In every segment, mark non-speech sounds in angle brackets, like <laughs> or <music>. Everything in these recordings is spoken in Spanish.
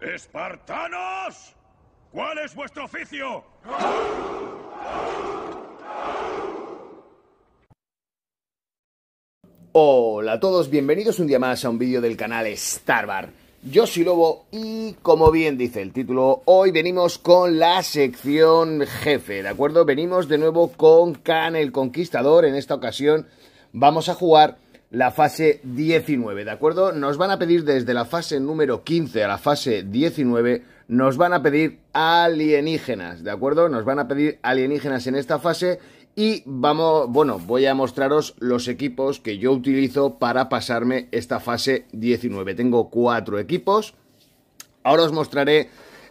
¡Espartanos! ¿Cuál es vuestro oficio? Hola a todos, bienvenidos un día más a un vídeo del canal Starbar. Yo soy Lobo y como bien dice el título, hoy venimos con la sección jefe, ¿de acuerdo? Venimos de nuevo con Khan el Conquistador, en esta ocasión vamos a jugar la fase 19, ¿de acuerdo? Nos van a pedir desde la fase número 15 a la fase 19, nos van a pedir alienígenas, ¿de acuerdo? Nos van a pedir alienígenas en esta fase y vamos, bueno, voy a mostraros los equipos que yo utilizo para pasarme esta fase 19. Tengo cuatro equipos. Ahora os mostraré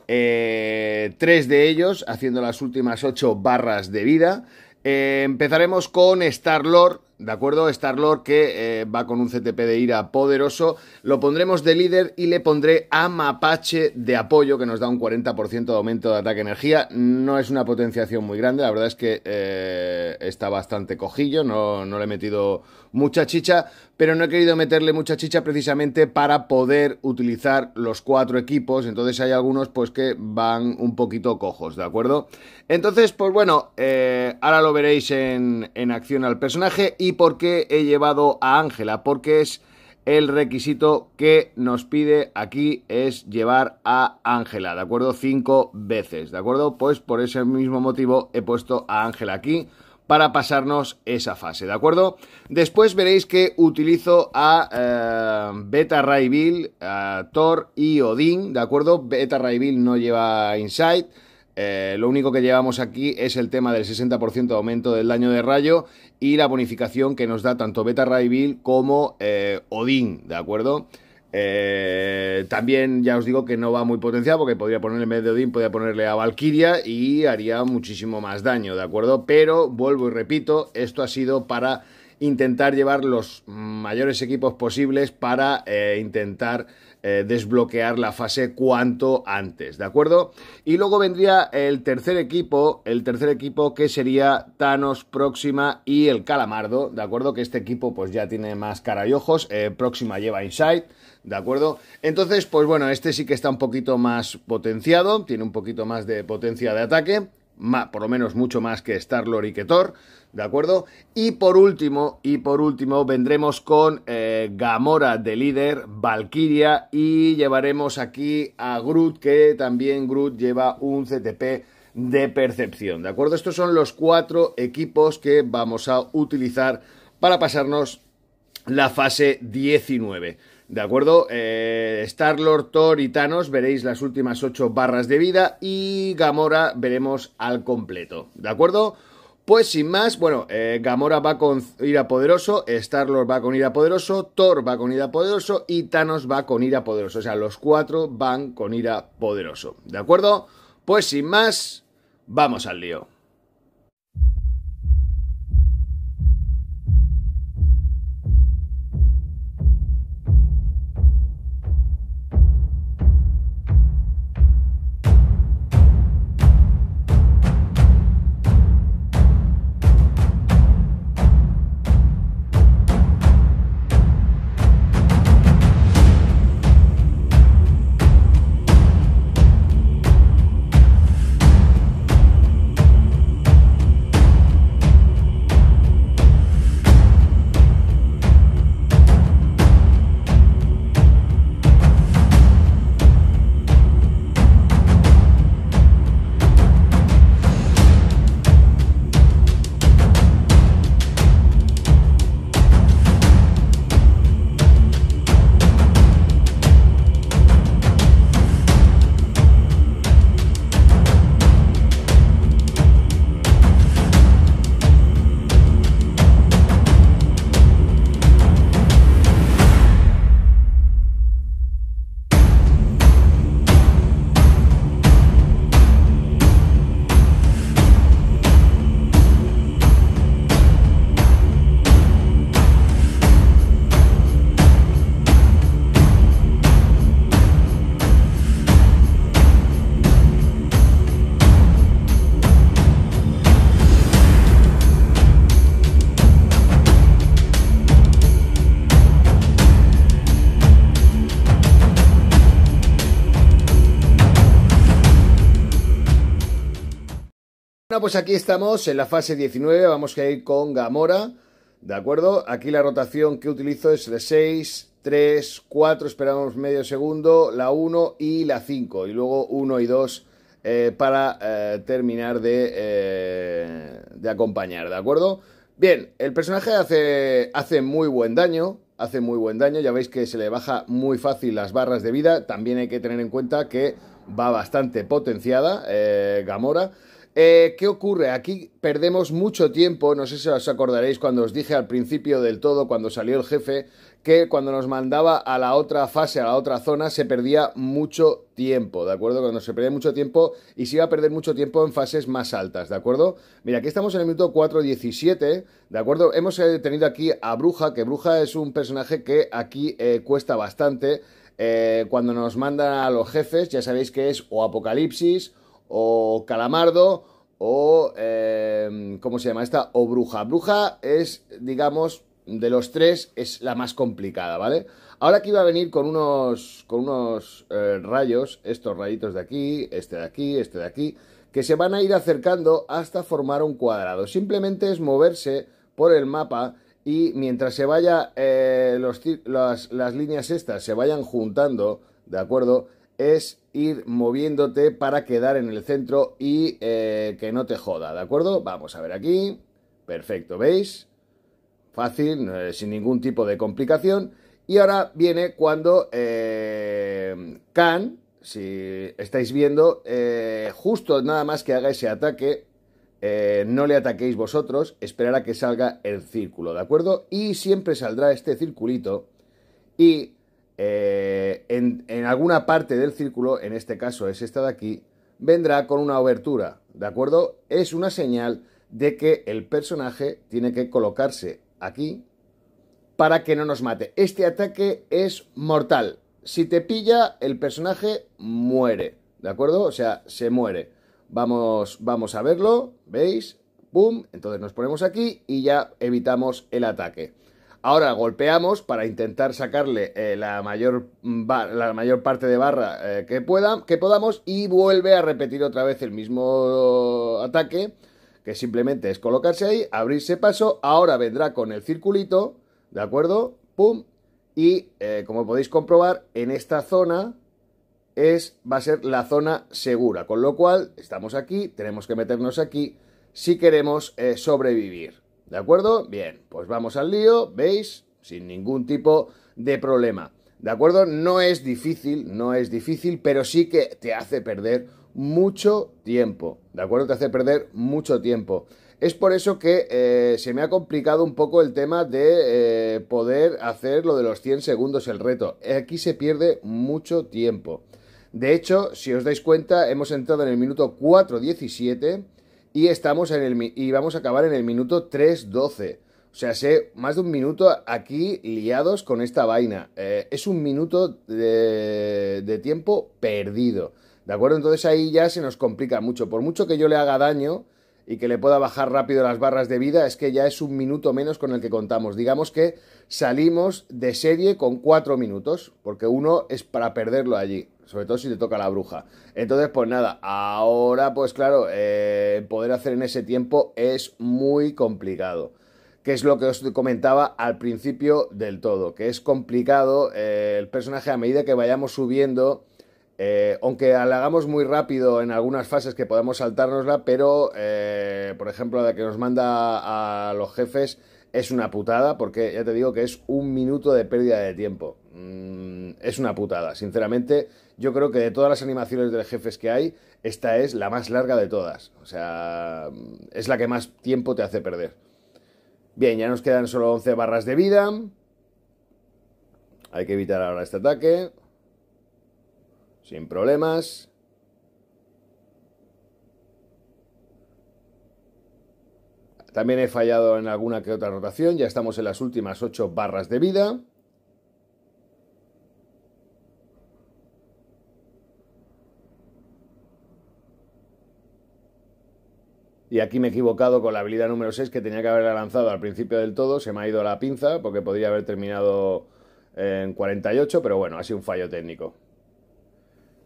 eh, tres de ellos haciendo las últimas ocho barras de vida. Eh, empezaremos con Star-Lord, ¿De acuerdo? Star-Lord que eh, va con un CTP de ira poderoso. Lo pondremos de líder y le pondré a Mapache de apoyo, que nos da un 40% de aumento de ataque energía. No es una potenciación muy grande, la verdad es que eh, está bastante cojillo, no, no le he metido mucha chicha, pero no he querido meterle mucha chicha precisamente para poder utilizar los cuatro equipos. Entonces hay algunos pues que van un poquito cojos, ¿de acuerdo? Entonces, pues bueno, eh, ahora lo veréis en, en acción al personaje ¿Y por qué he llevado a Ángela? Porque es el requisito que nos pide aquí es llevar a Ángela, ¿de acuerdo? Cinco veces, ¿de acuerdo? Pues por ese mismo motivo he puesto a Ángela aquí para pasarnos esa fase, ¿de acuerdo? Después veréis que utilizo a eh, Beta Ray Bill, a Thor y Odin, ¿de acuerdo? Beta Ray Bill no lleva Insight, eh, lo único que llevamos aquí es el tema del 60% de aumento del daño de rayo y la bonificación que nos da tanto Beta Ray Bill como eh, Odín, ¿de acuerdo? Eh, también ya os digo que no va muy potenciado porque podría ponerle en vez de Odín, podría ponerle a Valkyria y haría muchísimo más daño, ¿de acuerdo? Pero vuelvo y repito, esto ha sido para intentar llevar los mayores equipos posibles para eh, intentar eh, desbloquear la fase cuanto antes, ¿de acuerdo? Y luego vendría el tercer equipo, el tercer equipo que sería Thanos, Próxima y el Calamardo, ¿de acuerdo? Que este equipo pues ya tiene más cara y ojos, eh, Próxima lleva Insight, ¿de acuerdo? Entonces, pues bueno, este sí que está un poquito más potenciado, tiene un poquito más de potencia de ataque, por lo menos mucho más que Star-Lord y Thor, ¿de acuerdo? Y por último, y por último, vendremos con eh, Gamora de líder, Valkyria, y llevaremos aquí a Groot, que también Groot lleva un CTP de percepción, ¿de acuerdo? Estos son los cuatro equipos que vamos a utilizar para pasarnos la fase 19. ¿De acuerdo? Eh, Star-Lord, Thor y Thanos veréis las últimas 8 barras de vida y Gamora veremos al completo. ¿De acuerdo? Pues sin más, bueno, eh, Gamora va con ira poderoso, Star-Lord va con ira poderoso, Thor va con ira poderoso y Thanos va con ira poderoso. O sea, los cuatro van con ira poderoso. ¿De acuerdo? Pues sin más, vamos al lío. Bueno, pues aquí estamos en la fase 19, vamos a ir con Gamora, ¿de acuerdo? Aquí la rotación que utilizo es de 6, 3, 4, esperamos medio segundo, la 1 y la 5, y luego 1 y 2 eh, para eh, terminar de, eh, de acompañar, ¿de acuerdo? Bien, el personaje hace, hace muy buen daño, hace muy buen daño, ya veis que se le baja muy fácil las barras de vida, también hay que tener en cuenta que va bastante potenciada Gamora, eh, ¿Qué ocurre? Aquí perdemos mucho tiempo, no sé si os acordaréis cuando os dije al principio del todo, cuando salió el jefe, que cuando nos mandaba a la otra fase, a la otra zona, se perdía mucho tiempo, ¿de acuerdo? Cuando se perdía mucho tiempo y se iba a perder mucho tiempo en fases más altas, ¿de acuerdo? Mira, aquí estamos en el minuto 4.17, ¿de acuerdo? Hemos eh, tenido aquí a Bruja, que Bruja es un personaje que aquí eh, cuesta bastante. cuando nos mandan a los jefes, ya sabéis que es o Apocalipsis, o Calamardo o, eh, ¿cómo se llama esta? O Bruja. Bruja es, digamos, de los tres es la más complicada, ¿vale? Ahora aquí va a venir con unos, con unos eh, rayos, estos rayitos de aquí, este de aquí, este de aquí, que se van a ir acercando hasta formar un cuadrado. Simplemente es moverse por el mapa y mientras se vaya, eh, las, las líneas estas se vayan juntando, ¿de acuerdo? Es ir moviéndote para quedar en el centro y eh, que no te joda, ¿de acuerdo? Vamos a ver aquí. Perfecto, ¿veis? Fácil, sin ningún tipo de complicación. Y ahora viene cuando eh, Khan, si estáis viendo, eh, justo nada más que haga ese ataque, no le ataquéis vosotros, esperar a que salga el círculo, ¿de acuerdo? Y siempre saldrá este circulito y eh, en, alguna parte del círculo, en este caso es esta de aquí, vendrá con una obertura, ¿de acuerdo? Es una señal de que el personaje tiene que colocarse aquí para que no nos mate. Este ataque es mortal. Si te pilla, el personaje muere, ¿de acuerdo? O sea, se muere. Vamos, vamos a verlo, ¿veis? ¡Pum! Entonces nos ponemos aquí y ya evitamos el ataque. Ahora golpeamos para intentar sacarle eh, la, mayor la mayor parte de barra eh, que, pueda, que podamos y vuelve a repetir otra vez el mismo ataque, que simplemente es colocarse ahí, abrirse paso, ahora vendrá con el circulito, ¿de acuerdo? ¡Pum! Y eh, como podéis comprobar, en esta zona es, va a ser la zona segura, con lo cual estamos aquí, tenemos que meternos aquí si queremos sobrevivir. ¿De acuerdo? Bien, pues vamos al lío, ¿veis? Sin ningún tipo de problema. ¿De acuerdo? No es difícil, no es difícil, pero sí que te hace perder mucho tiempo. ¿De acuerdo? Te hace perder mucho tiempo. Es por eso que eh, se me ha complicado un poco el tema de eh, poder hacer lo de los 100 segundos el reto. Aquí se pierde mucho tiempo. De hecho, si os dais cuenta, hemos entrado en el minuto 4.17 y estamos en el y vamos a acabar en el minuto 3.12. O sea, sé más de un minuto aquí liados con esta vaina. Eh, es un minuto de, de, tiempo perdido. ¿De acuerdo? Entonces ahí ya se nos complica mucho. Por mucho que yo le haga daño y que le pueda bajar rápido las barras de vida, es que ya es un minuto menos con el que contamos. Digamos que salimos de serie con cuatro minutos, porque uno es para perderlo allí sobre todo si te toca la bruja. Entonces, pues nada, ahora pues claro, eh, poder hacer en ese tiempo es muy complicado. Que es lo que os comentaba al principio del todo, que es complicado eh, el personaje a medida que vayamos subiendo, eh, aunque la hagamos muy rápido en algunas fases que podamos saltárnosla, pero por ejemplo la que nos manda a los jefes es una putada, porque ya te digo que es un minuto de pérdida de tiempo. Mm, es una putada, sinceramente yo creo que de todas las animaciones de jefes que hay, esta es la más larga de todas. O sea, es la que más tiempo te hace perder. Bien, ya nos quedan solo 11 barras de vida. Hay que evitar ahora este ataque. Sin problemas. También he fallado en alguna que otra rotación. Ya estamos en las últimas 8 barras de vida. Y aquí me he equivocado con la habilidad número 6 que tenía que haberla lanzado al principio del todo. Se me ha ido la pinza porque podría haber terminado en 48, pero bueno, ha sido un fallo técnico.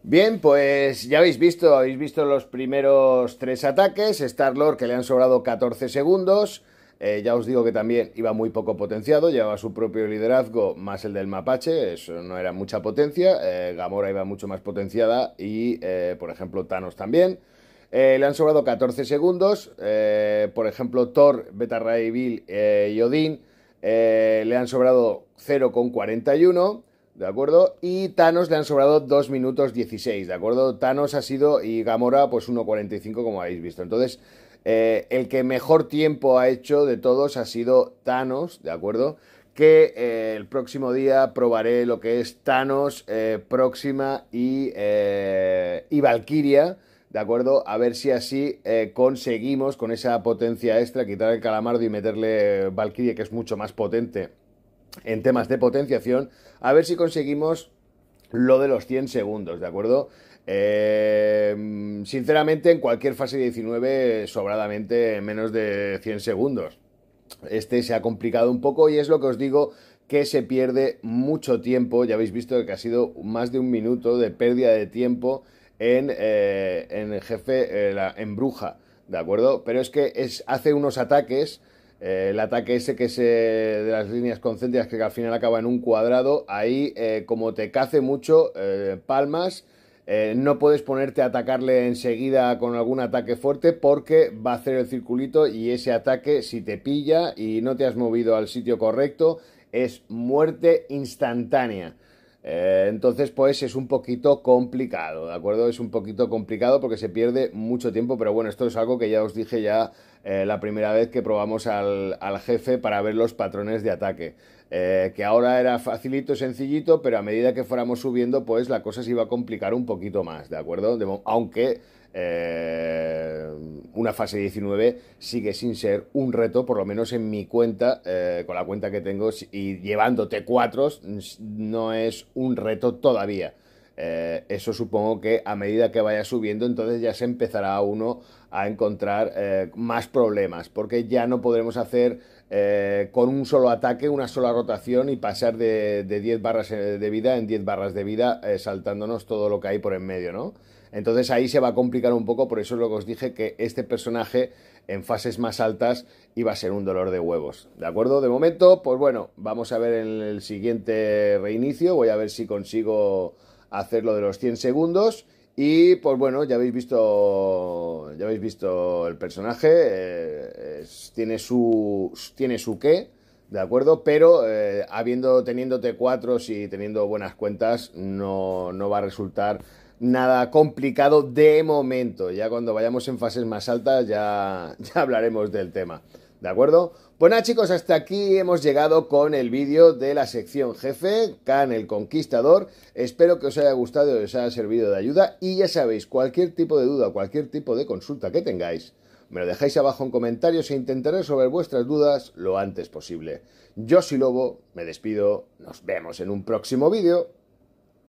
Bien, pues ya habéis visto, habéis visto los primeros tres ataques. Star-Lord que le han sobrado 14 segundos. Eh, ya os digo que también iba muy poco potenciado, llevaba su propio liderazgo más el del mapache, eso no era mucha potencia. Eh, Gamora iba mucho más potenciada y, eh, por ejemplo, Thanos también. le han sobrado 14 segundos. por ejemplo, Thor, Beta Ray Bill y Odín le han sobrado 0,41. ¿De acuerdo? Y Thanos le han sobrado 2 minutos 16, ¿de acuerdo? Thanos ha sido y Gamora pues 1.45 como habéis visto. Entonces, eh, el que mejor tiempo ha hecho de todos ha sido Thanos, ¿de acuerdo? Que eh, el próximo día probaré lo que es Thanos, eh, Próxima y, y Valkyria, ¿de acuerdo? A ver si así conseguimos con esa potencia extra quitar el calamardo y meterle Valkyria, que es mucho más potente en temas de potenciación, a ver si conseguimos lo de los 100 segundos, ¿de acuerdo? Eh, sinceramente, en cualquier fase 19, sobradamente menos de 100 segundos. Este se ha complicado un poco y es lo que os digo que se pierde mucho tiempo. Ya habéis visto que ha sido más de un minuto de pérdida de tiempo en, eh, el jefe, eh, en bruja, ¿de acuerdo? Pero es que es, hace unos ataques. El ataque ese que es de las líneas concéntricas que al final acaba en un cuadrado, ahí como te cace mucho, palmas, eh, no puedes ponerte a atacarle enseguida con algún ataque fuerte porque va a hacer el circulito y ese ataque, si te pilla y no te has movido al sitio correcto, es muerte instantánea. Eh, entonces, pues es un poquito complicado, ¿de acuerdo? Es un poquito complicado porque se pierde mucho tiempo, pero bueno, esto es algo que ya os dije ya eh, la primera vez que probamos al, jefe para ver los patrones de ataque. Eh, que ahora era facilito, sencillito, pero a medida que fuéramos subiendo, pues la cosa se iba a complicar un poquito más, ¿de acuerdo? aunque eh, una fase 19 sigue sin ser un reto, por lo menos en mi cuenta, con la cuenta que tengo y llevando T4, no es un reto todavía. Eh, eso supongo que a medida que vaya subiendo, entonces ya se empezará uno a encontrar eh, más problemas, porque ya no podremos hacer eh, con un solo ataque una sola rotación y pasar de, 10 barras de vida en 10 barras de vida saltándonos todo lo que hay por en medio, ¿no? Entonces ahí se va a complicar un poco, por eso es lo que os dije que este personaje en fases más altas iba a ser un dolor de huevos. ¿De acuerdo? De momento, pues bueno, vamos a ver en el siguiente reinicio, voy a ver si consigo hacerlo de los 100 segundos. Y pues bueno, ya habéis visto, ya habéis visto el personaje, eh, tiene su tiene su qué, de acuerdo, pero eh, habiendo teniendo T4 y teniendo buenas cuentas no, no va a resultar nada complicado de momento. Ya cuando vayamos en fases más altas <laughs> ya, hablaremos del tema. ¿De acuerdo? Pues nada chicos, hasta aquí hemos llegado con el vídeo de la sección jefe, Khan el Conquistador. Espero que os haya gustado y os haya servido de ayuda. Y ya sabéis, cualquier tipo de duda, cualquier tipo de consulta que tengáis, me lo dejáis abajo en comentarios e intentaré resolver vuestras dudas lo antes posible. Yo soy Lobo, me despido, nos vemos en un próximo vídeo.